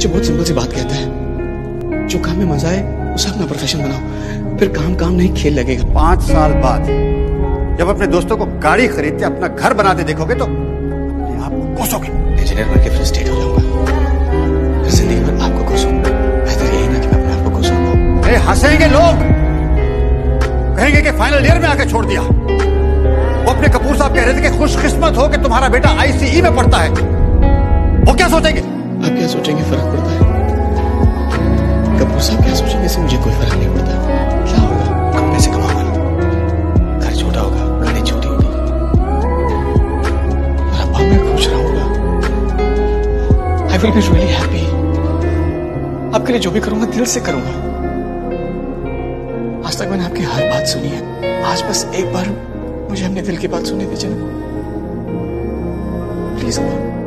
बच्चे बहुत सिंपल सी बात कहते हैं। जो काम में मज़ा आए उसे अपना प्रोफेशन बनाओ। फिर काम काम नहीं खेल लगेगा। पाँच साल बाद जब अपने दोस्तों को गाड़ी खरीदते अपना घर बनाते देखोगे तो अपने आप को कोसोगे। इंजीनियर बन के फ्रस्ट्रेट हो जाऊँगा। फिर ज़िंदगी भर आपको कोसूं बेहतर यही ना कि मैं अपने आप को कोसूं अरे हंसेंगे लोग। कहेंगे कि फाइनल ईयर में आके छोड़ दिया। वो अपने कपूर साहब कह रहे थे कि खुशकिस्मत हो कि तुम्हारा बेटा आईसीई में पढ़ता है। वो क्या सोचेंगे? आप क्या सोचेंगे? फ़र्क पड़ता है। कपूर साहब क्या सोचेंगे? इससे मुझे कोई फ़र्क नहीं पड़ता। क्या होगा? कम पैसे कमाऊँगा ना? घर छोटा होगा, गाड़ी छोटी होगी। और अब्बा मैं खुश रहूँगा। I will be really happy आपके लिए जो भी करूँगा, दिल से करूँगा। आज तक मैंने आपकी हर बात सुनी है। आज बस एक बार मुझे अपने दिल की बात सुनने दीजिए ना। प्लीज़ अम्मा।